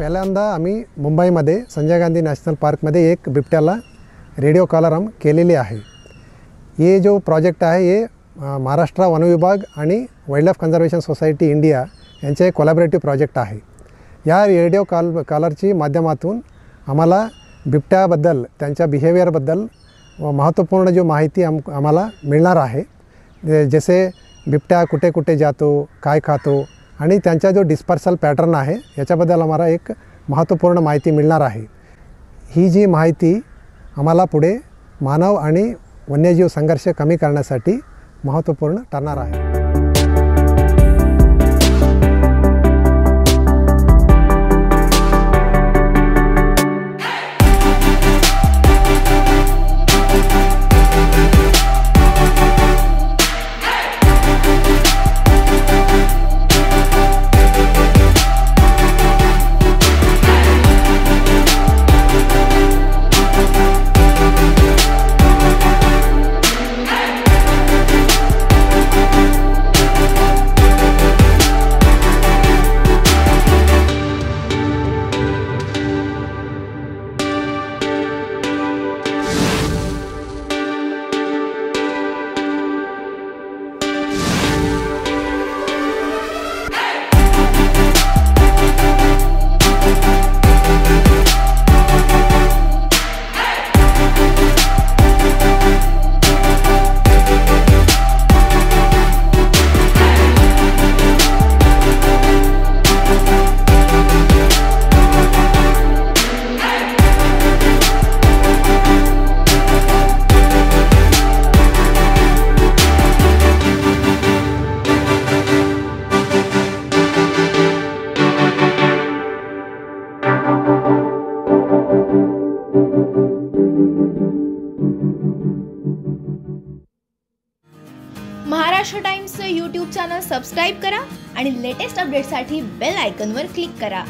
पहिल्यांदा आम्ही मुंबईमध्ये संजय गांधी नॅशनल पार्कमध्ये एक बिबट्याला रेडिओ कॉलरम केलेली आहे. हे जो प्रोजेक्ट आहे हे महाराष्ट्र वन विभाग आणि wild life conservation society India यांचे एक कोलॅबरेटिव्ह प्रोजेक्ट आहे. या रेडिओ कॉल कॉलरची माध्यमातून आम्हाला बिबट्याबद्दल त्यांच्या बिहेवियरबद्दल व महत्त्वपूर्ण जो माहिती आम आम्हाला मिळणार आहे. जसे बिबट्या कुठे कुठे जातो काय खातो आणि त्यांचा जो डिस्पर्सल पॅटर्न आहे याच्याबद्दल आम्हाला एक महत्त्वपूर्ण माहिती मिळणार आहे. ही जी माहिती आम्हाला पुढे मानव आणि वन्यजीव संघर्ष कमी करण्यासाठी महत्त्वपूर्ण ठरणार आहे. महाराष्ट्र टाइम्सचं यूट्यूब चॅनल सबस्क्राईब करा आणि लेटेस्ट अपडेटसाठी बेल आयकनवर क्लिक करा.